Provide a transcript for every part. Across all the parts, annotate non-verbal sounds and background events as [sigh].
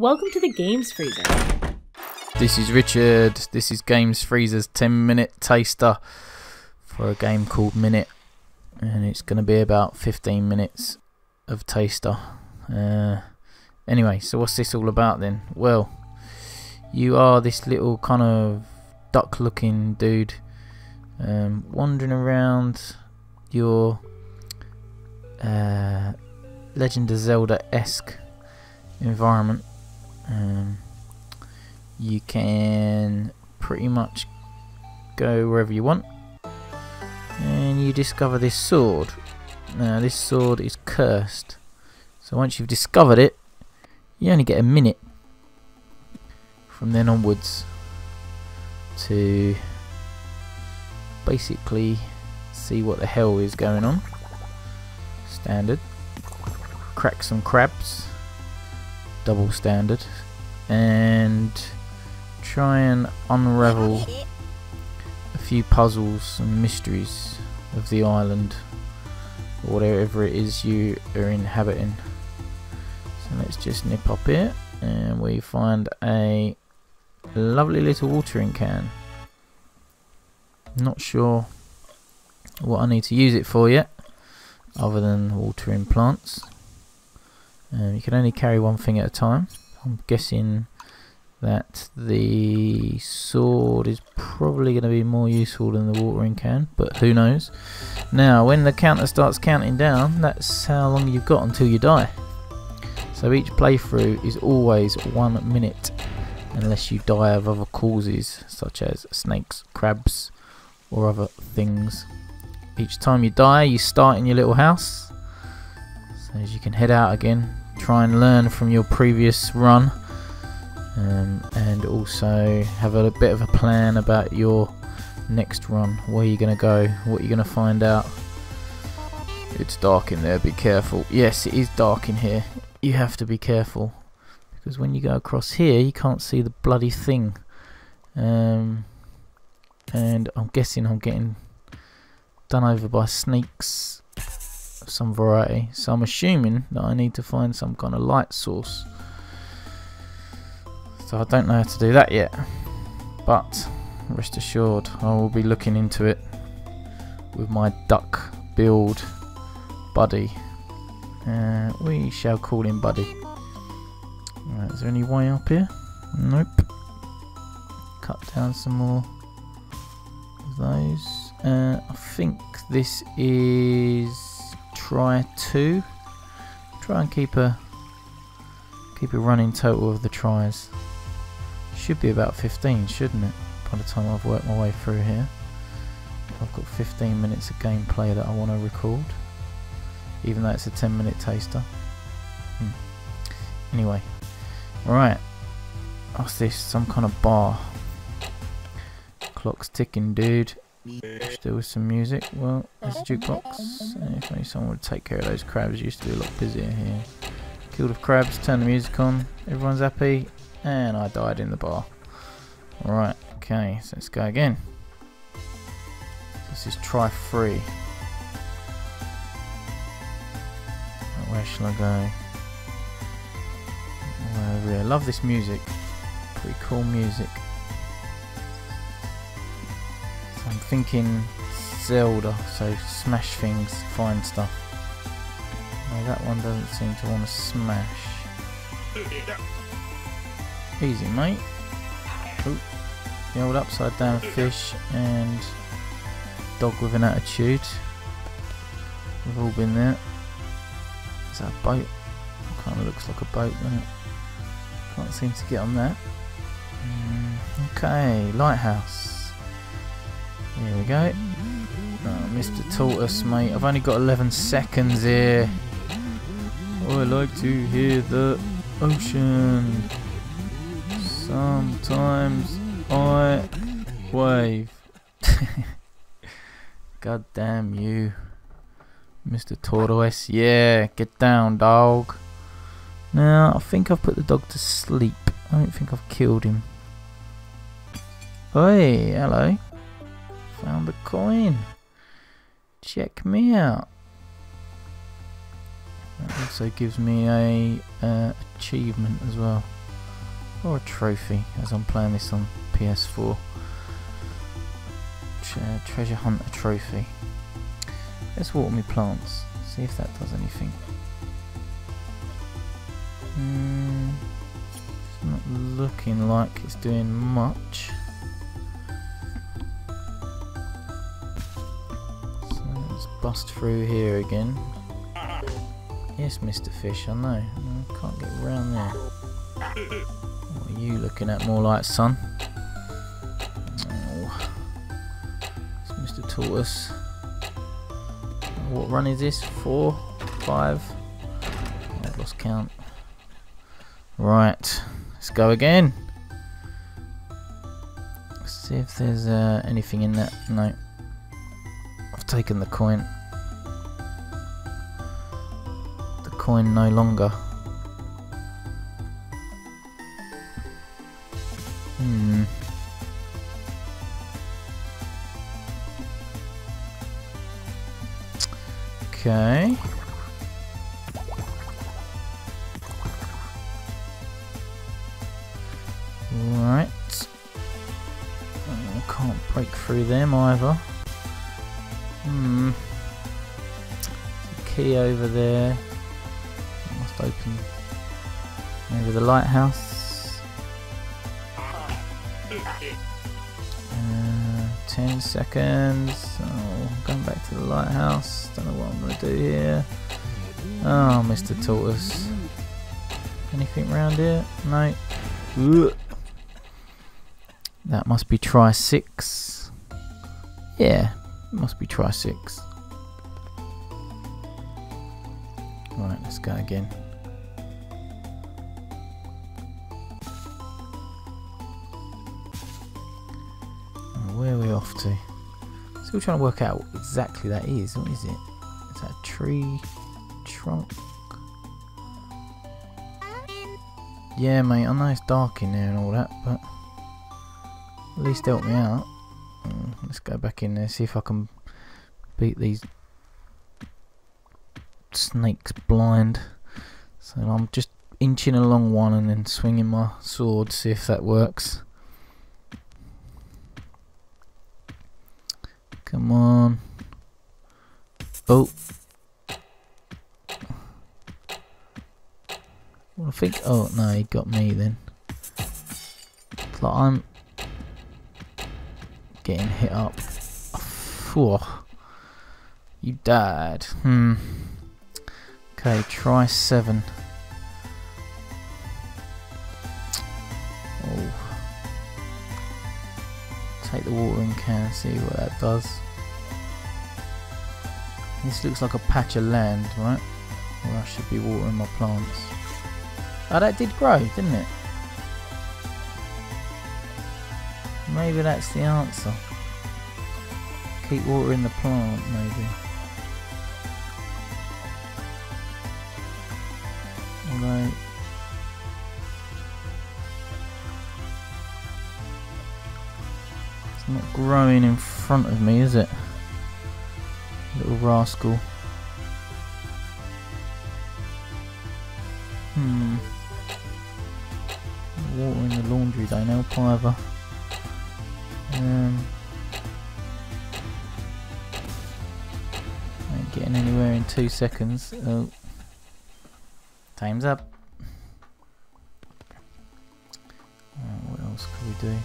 Welcome to the Games Freezer. This is Richard. This is Games Freezer's 10 minute taster for a game called Minit. And it's going to be about 15 minutes of taster. Uh, anyway, so what's this all about then? Well, you are this little kind of duck looking dude um, wandering around your uh, Legend of Zelda esque environment. Um, you can pretty much go wherever you want, and you discover this sword. Now, this sword is cursed, so once you've discovered it, you only get a minute from then onwards to basically see what the hell is going on. Standard. Crack some crabs double standard. And try and unravel a few puzzles and mysteries of the island or whatever it is you are inhabiting. So let's just nip up here and we find a lovely little watering can. Not sure what I need to use it for yet other than watering plants um, you can only carry one thing at a time. I'm guessing that the sword is probably going to be more useful than the watering can, but who knows. Now, when the counter starts counting down, that's how long you've got until you die. So each playthrough is always one minute, unless you die of other causes, such as snakes, crabs, or other things. Each time you die, you start in your little house, so as you can head out again try and learn from your previous run um, and also have a, bit of a plan about your next run. Where you're going to go what you're going to find out. It's dark in there be careful. Yes it is dark in here. You have to be careful because when you go across here you can't see the bloody thing. Um, and I'm guessing I'm getting done over by snakes some variety. So I'm assuming that I need to find some kind of light source. So I don't know how to do that yet. But rest assured I will be looking into it with my duck build buddy. Uh, we shall call him Buddy. Right, is there any way up here? Nope. Cut down some more of those. Uh, I think this is try two. Try and keep a keep a running total of the tries. Should be about 15, shouldn't it? By the time I've worked my way through here. I've got 15 minutes of gameplay that I want to record. Even though it's a 10 minute taster. Hmm. Anyway. Alright. What's this? Some kind of bar. Clock's ticking, dude. Still with some music. Well, there's a jukebox. If only someone would take care of those crabs. Used to be a lot busier here. Killed of crabs, turn the music on. Everyone's happy. And I died in the bar. Alright, okay, so let's go again. This is try free. Where shall I go? Over here. Love this music. Pretty cool music. I'm thinking Zelda, so smash things, find stuff. No, that one doesn't seem to want to smash. Easy, mate. Ooh. The old upside down fish and dog with an attitude. We've all been there. Is that a boat? Kind of looks like a boat, doesn't it? Can't seem to get on that. Mm, okay, lighthouse. Here we go. Oh, Mr. Tortoise, mate. I've only got 11 seconds here. I like to hear the ocean. Sometimes I wave. [laughs] God damn you. Mr. Tortoise. Yeah, get down, dog. Now, I think I've put the dog to sleep. I don't think I've killed him. Hey, hello. The coin. Check me out. That also gives me a uh, achievement as well. Or a trophy, as I'm playing this on PS4. Tre treasure Hunter trophy. Let's water my plants, see if that does anything. Mm, it's not looking like it's doing much. Bust through here again. Yes, Mr. Fish, I know. I can't get around there. What are you looking at more like, son? Oh. It's Mr. Tortoise. What run is this? Four? Five? I've lost count. Right, let's go again. Let's see if there's uh, anything in that. No. Taken the coin. The coin no longer. Hmm. Okay. Right. Oh, can't break through them either. Hmm. Key over there Must open maybe the lighthouse. Uh, 10 seconds. Oh, going back to the lighthouse. Don't know what I'm going to do here. Oh, Mr. Tortoise. Anything around here? No. Ugh. That must be try 6. Yeah, must be try 6. Right, let's go again. where are we off to? Still trying to work out exactly that is. What is it? Is that a tree trunk? Yeah, mate, I know it's dark in there and all that, but at least help me out. Let's go back in there, see if I can beat these snakes blind. So I'm just inching along one and then swinging my sword, see if that works. Come on. Oh. Well, I think. Oh no, he got me then. Like I'm getting hit up. Oh, you died. Hmm. Okay, try seven. Oh. Take the watering can, see what that does. This looks like a patch of land, right? Where I should be watering my plants. Oh, that did grow, didn't it? Maybe that's the answer. Keep watering the plant, maybe. Although It's not growing in front of me, is it? Little rascal. Hmm. Water in the laundry don't help either. Um, ain't getting anywhere in two seconds. Oh. Time's up. what else could we do?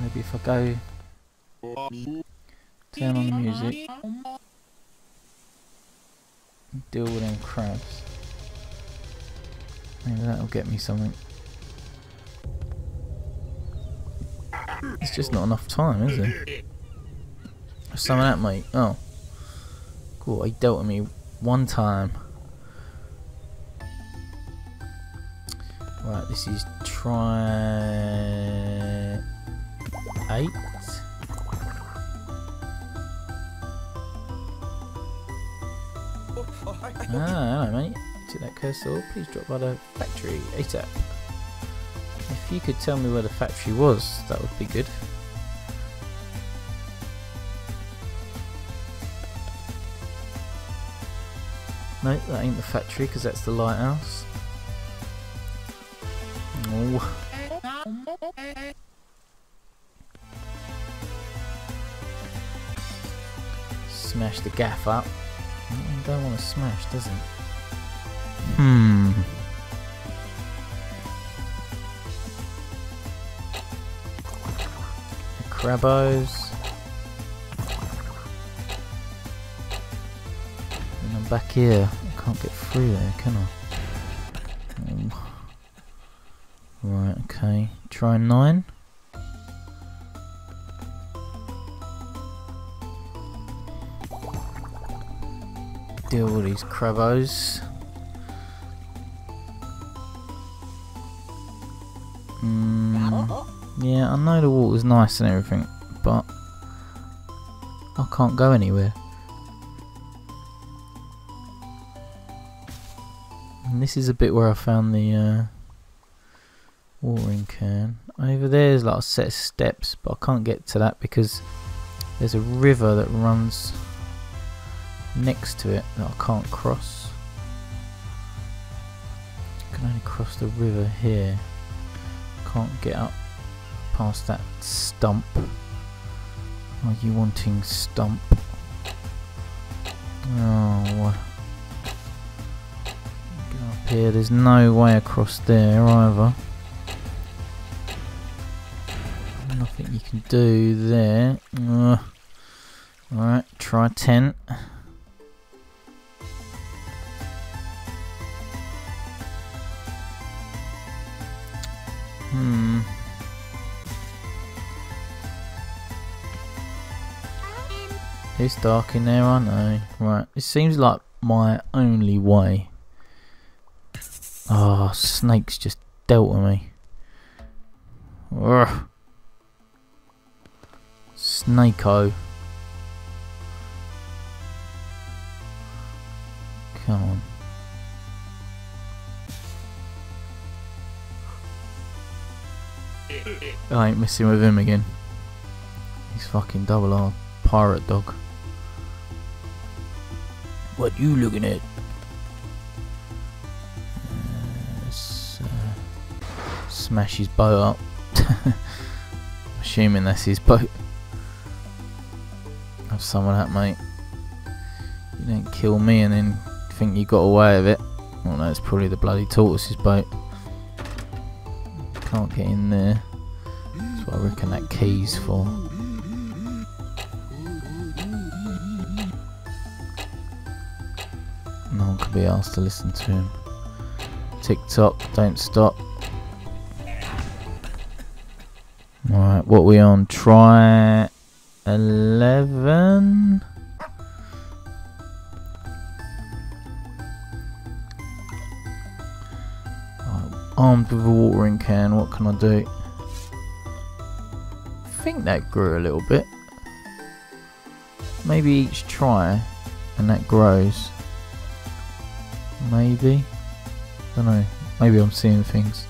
Maybe if I go turn on the music, deal with them crabs. Maybe that'll get me something. It's just not enough time, is it? Some of that, mate. Oh. Cool, he dealt with me one time. Right, this is try eight. Ah, hello mate. That cursor, please drop by the factory ASAP. If you could tell me where the factory was, that would be good. No, that ain't the factory because that's the lighthouse. Oh. Smash the gaff up. I don't want to smash, does it? Hmm. And I'm back here. I can't get through there, can I? Oh. Right, okay. Try nine. Deal with these crabos. Mm, yeah, I know the water's nice and everything, but I can't go anywhere. And this is a bit where I found the uh, watering can. Over there is like a set of steps, but I can't get to that because there's a river that runs next to it that I can't cross. I can only cross the river here. Can't get up past that stump. Are you wanting stump? Oh, get up here. There's no way across there either. Nothing you can do there. Uh, Alright, try tent. Hmm. It's dark in there, I know. Right, it seems like my only way. Oh, snakes just dealt with me. Urgh. Snakeo. Come on. I ain't messing with him again. He's fucking double R pirate dog. What you looking at? Uh, uh, smash his boat up. [laughs] Assuming that's his boat. Have some of that, mate. You don't kill me and then think you got away with it. Well, no, it's probably the bloody tortoise's boat. Can't get in there. What I reckon that key's for. No one could be asked to listen to him. Tick tock, don't stop. Alright, what we on? Try 11? Right, armed with a watering can, what can I do? Think that grew a little bit. Maybe each try and that grows. Maybe. I Don't know. Maybe I'm seeing things.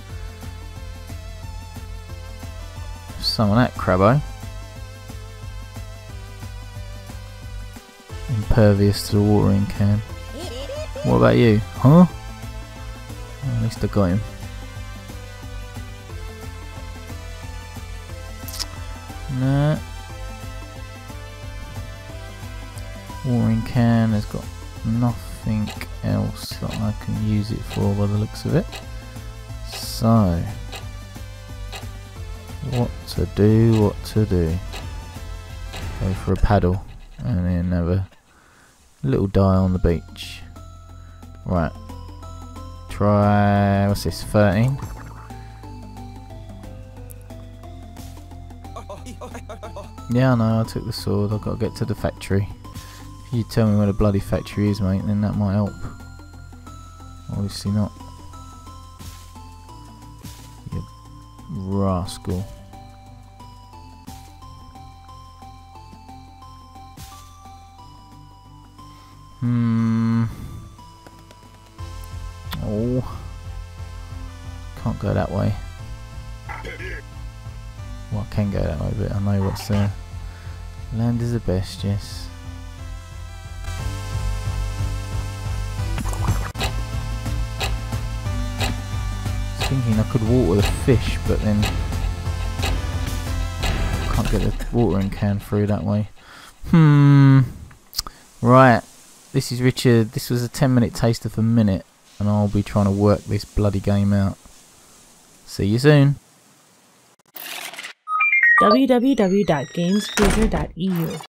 Some of that crabbo. Impervious to the watering can. What about you? Huh? At least I got him. Nah. Watering can has got nothing else that I can use it for by the looks of it. So, what to do, what to do. Go for a paddle and then have a little die on the beach. Right. Try, what's this, 13? Yeah, know, I took the sword, I've got to get to the factory. If you tell me where the bloody factory is, mate, then that might help. Obviously not. You rascal. Hmm. Oh. Can't go that way can go that way, but I know what's there. Land is the best, yes. Thinking I could water the fish, but then can't get the watering can through that way. Hmm. Right. This is Richard. This was a 10 minute taste of a Minit, and I'll be trying to work this bloody game out. See you soon www.gamesfreezer.eu